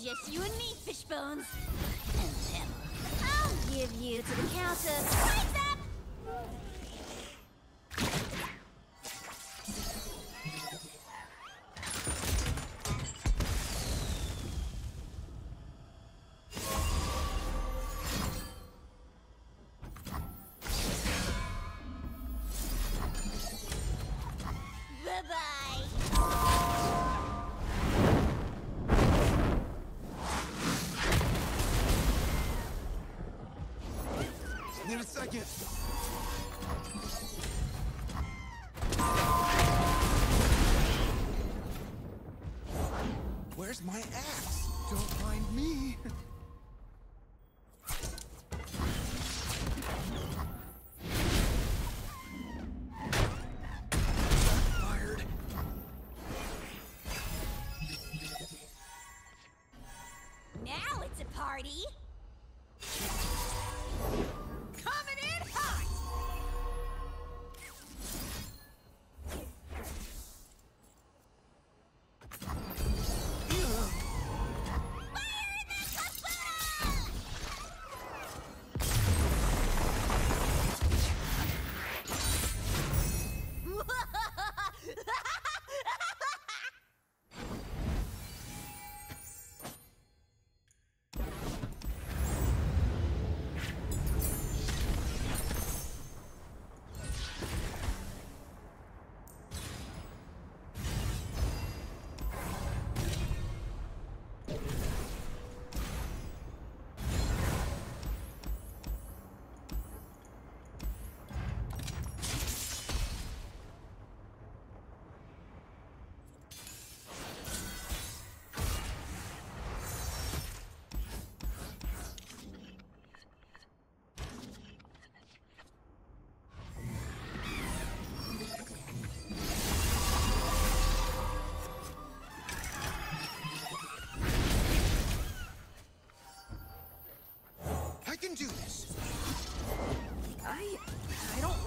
Just you and me, Fishbones. And them. I'll give you to the Countess.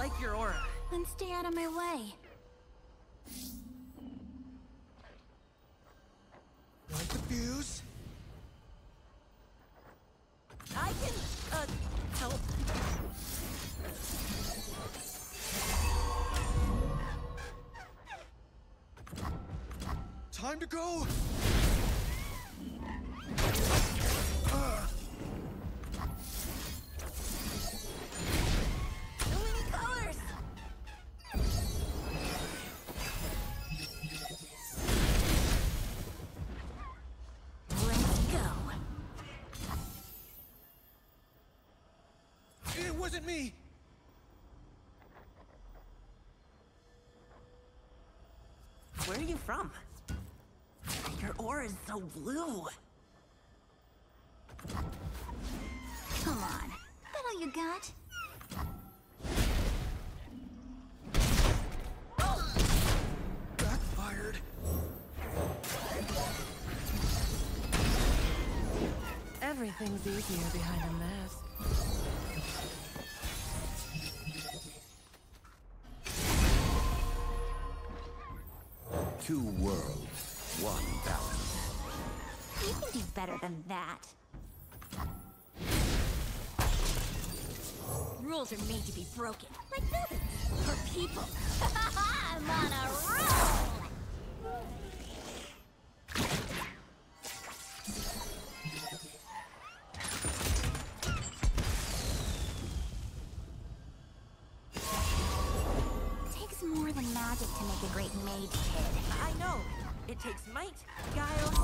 Like your aura. Then stay out of my way. Wasn't me. Where are you from? Your aura is so blue. Come on. That all you got? Backfired. Everything's easier behind a mask. Two worlds, one balance. You can do better than that. Rules are made to be broken, like buildings, for people. I'm on a roll! Takes might, guile,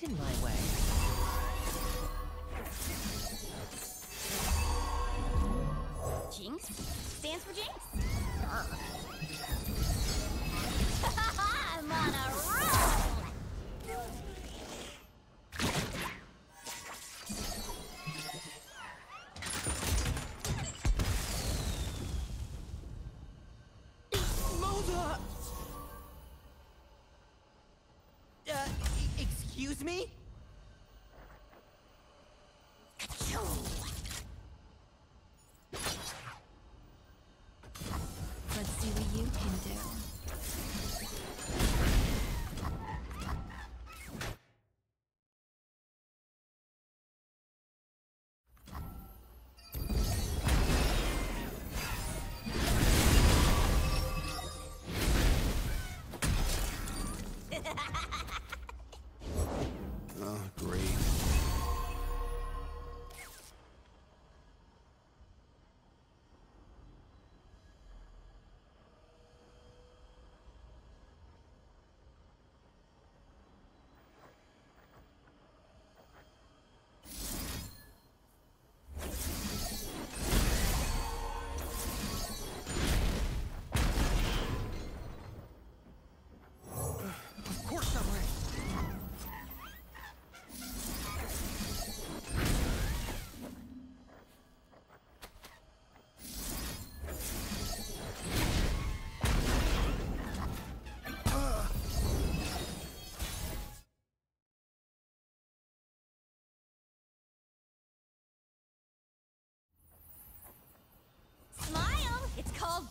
get in my way. Excuse me?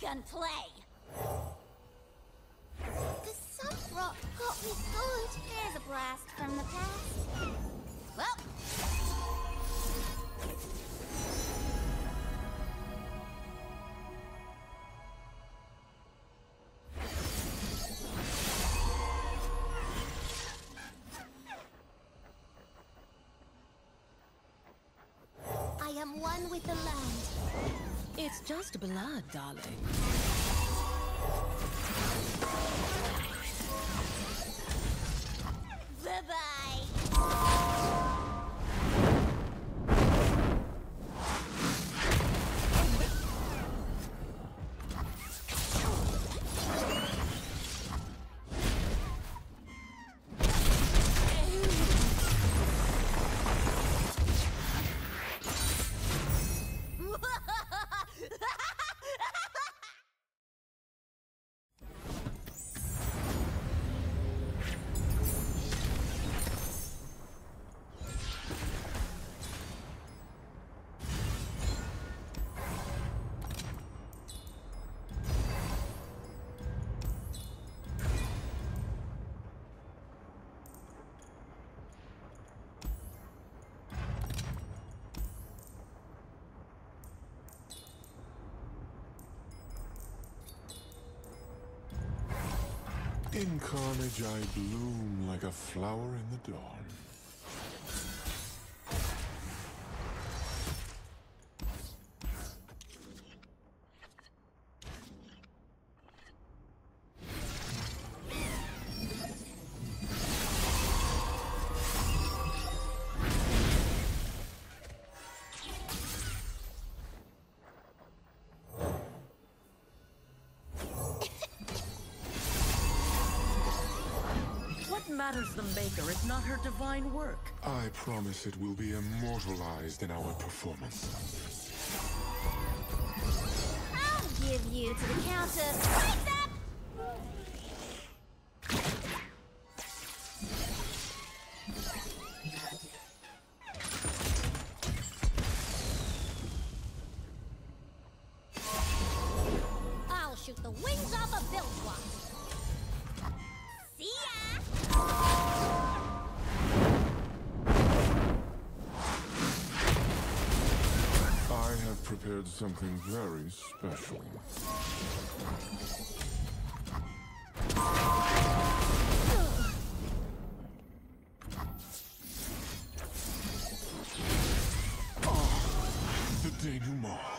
Called gunplay. The sump rock got me good. There's a blast from the past. Well. I am one with the land. It's just blood, darling. In carnage I bloom like a flower in the dawn. Matters the maker if not her divine work? I promise it will be immortalized in our performance. I'll give you to the Countess. Something very special. The denouement.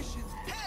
missions.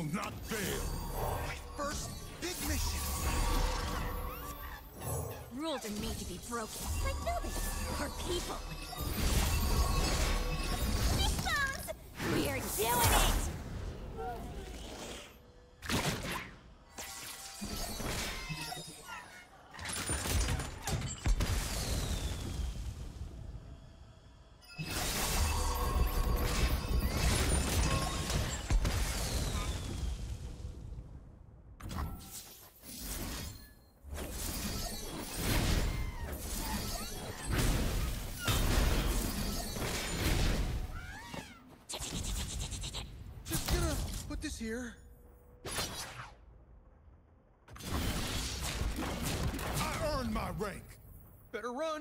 Will not fail. My first big mission. Rules are made to be broken, like buildings or people. Fishbones! We're doing it!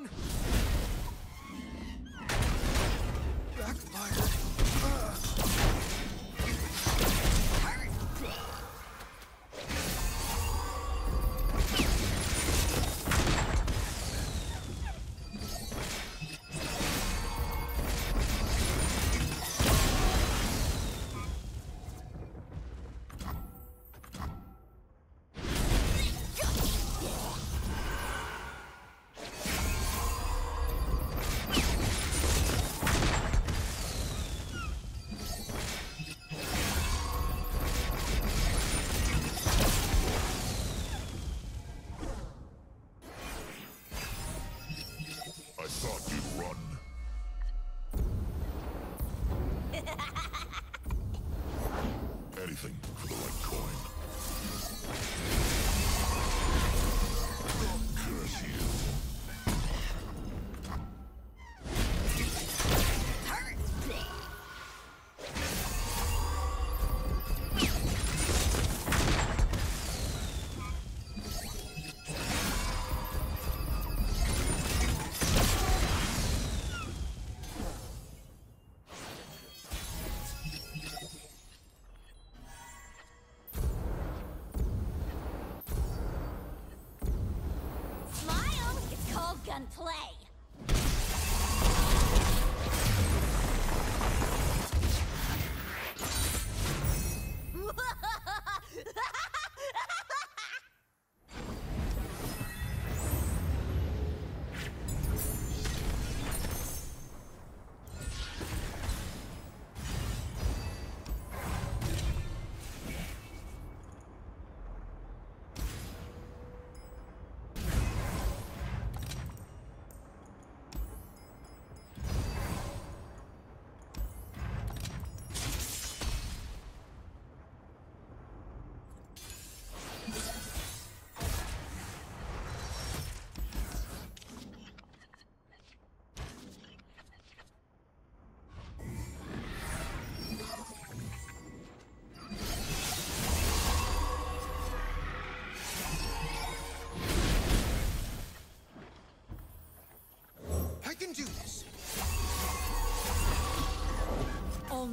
Better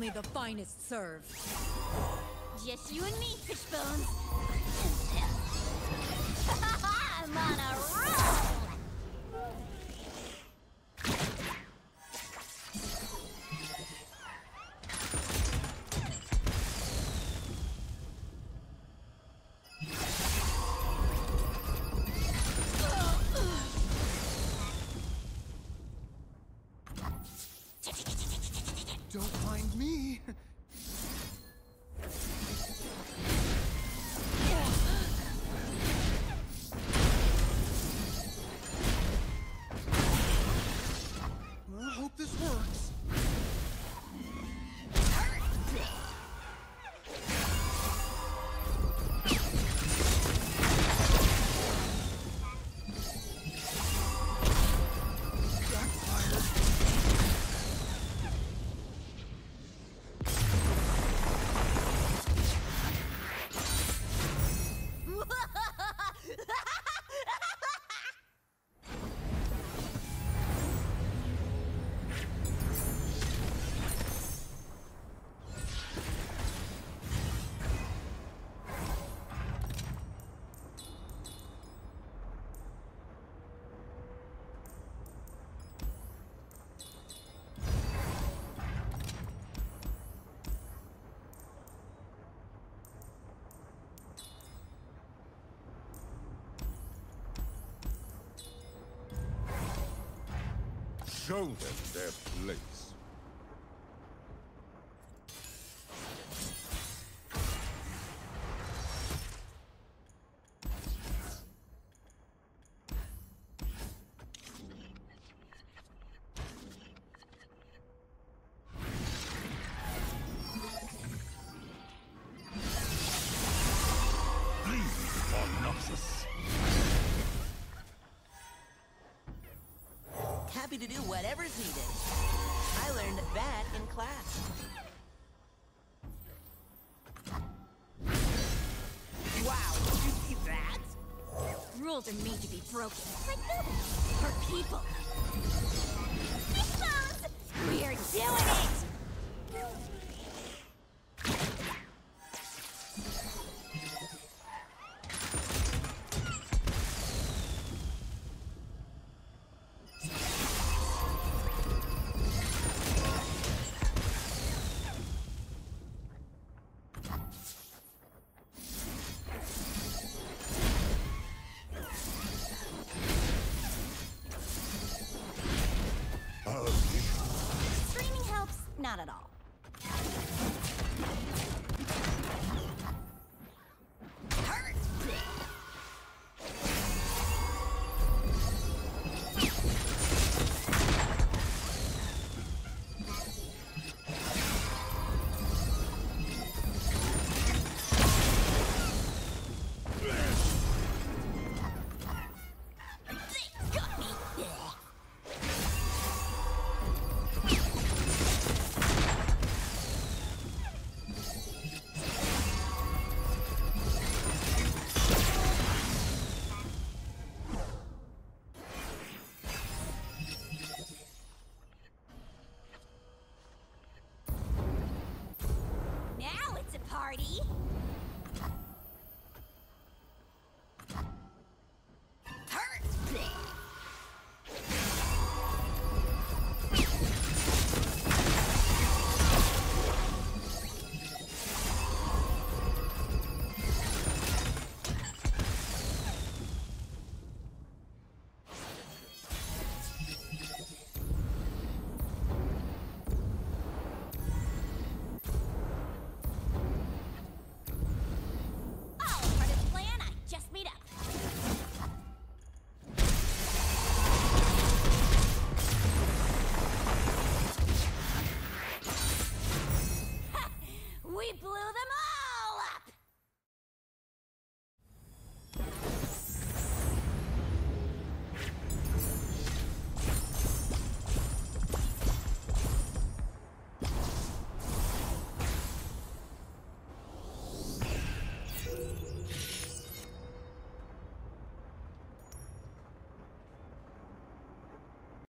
Only the finest serve. Just you and me, Fishbones. I'm on a! Show them their place. Happy to do whatever's needed. I learned that in class. Wow, did you see that? Rules are made to be broken, like buildings, for people. We're doing it!